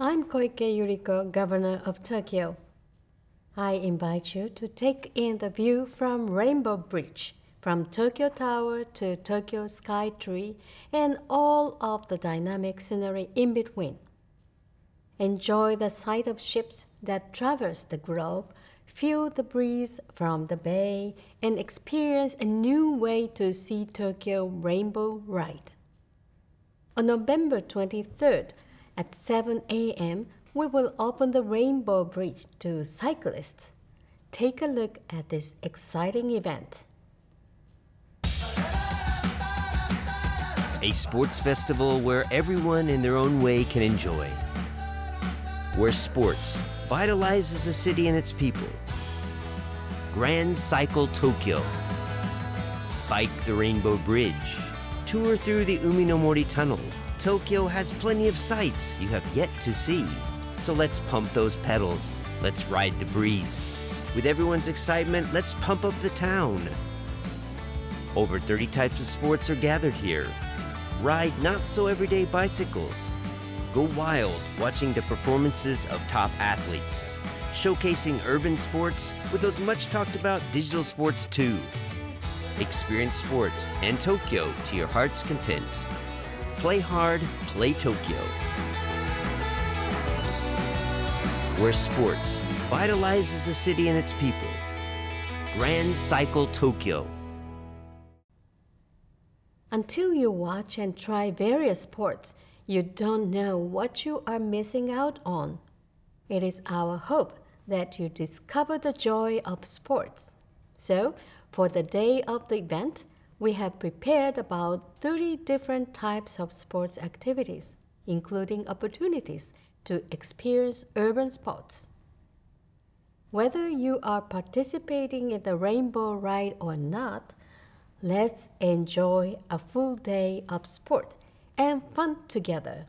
I'm Koike Yuriko, Governor of Tokyo. I invite you to take in the view from Rainbow Bridge, from Tokyo Tower to Tokyo Sky Tree, and all of the dynamic scenery in between. Enjoy the sight of ships that traverse the globe, feel the breeze from the bay, and experience a new way to see Tokyo Rainbow Ride. On November 23rd at 7 a.m., we will open the Rainbow Bridge to cyclists. Take a look at this exciting event. A sports festival where everyone in their own way can enjoy. Where sports vitalizes the city and its people. Grand Cycle Tokyo. Bike the Rainbow Bridge. Tour through the Uminomori Tunnel. Tokyo has plenty of sights you have yet to see. So let's pump those pedals. Let's ride the breeze. With everyone's excitement, let's pump up the town. Over 30 types of sports are gathered here. Ride not so everyday bicycles. Go wild watching the performances of top athletes. Showcasing urban sports with those much talked about digital sports too. Experience sports and Tokyo to your heart's content. Play hard, play Tokyo. Where sports vitalizes the city and its people. Grand Cycle Tokyo. Until you watch and try various sports, you don't know what you are missing out on. It is our hope that you discover the joy of sports. So, for the day of the event, we have prepared about 30 different types of sports activities, including opportunities to experience urban sports. Whether you are participating in the rainbow ride or not, let's enjoy a full day of sport and fun together.